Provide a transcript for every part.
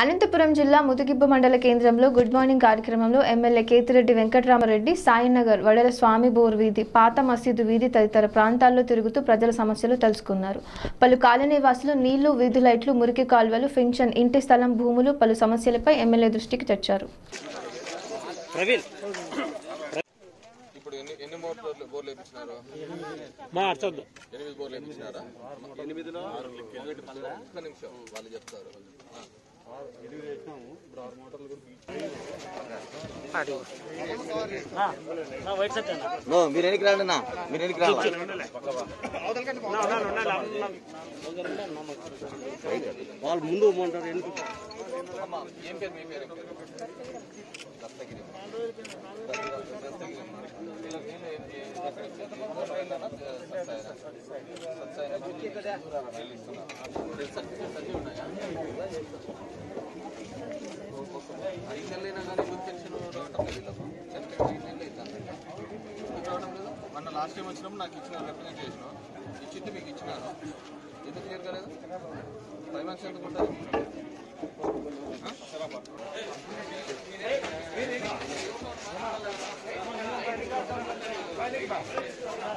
అనంతపురం జిల్లా ముదుగిబ్బ మండల కేంద్రంలో గుడ్ మార్నింగ్ కార్యక్రమంలో ఎమ్మెల్యే కేతిరెడ్డి వెంకటరామరెడ్డి సాయినగర్ వడల స్వామి బోర్ వీధి పాత మసీదు వీధి తదితర ప్రాంతాల్లో తిరుగుతూ ప్రజల సమస్యలు తెలుసుకున్నారు. పలు కాలనీ వాసులు నీళ్ళు వీధి లైట్లు మురికి కాల్వలు ఫెన్షన్ ఇంటి స్థలం భూములు పలు సమస్యలపై ఎమ్మెల్యే దృష్టికి తెచ్చారు. ఇప్పుడు ఎన్ని ఎన్ని మోటార్లు బోర్లు వేయించినారు? మా అర్థం ఎనిమిది బోర్లు వేయించినారా? ఎనిమిదిలో ఒక్క నిమిషం వాళ్ళు చెప్తారు. మీరు ఎనికి రాండి అన్న. మీరు ఎనికి రావాలి. వాళ్ళు ముందు ఉంటారు ఎందుకు? అమ్మా ఏం పేరు మీ పేరు ఏం పేరు మొన్న లాస్ట్ టైం వచ్చినప్పుడు నాకు ఇచ్చిన రిప్రజెంట్ చేసిన ఇచ్చింది మీకు ఇచ్చినాను ఎందుకు క్లియర్ కాలేదు ఫైవ్ మంత్స్ ఎందుకు ఉంటుంది సంవత్సరం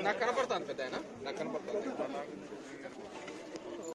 నాకు కనపడతాను పెద్ద ఆయన. నాకు కనపడతాను.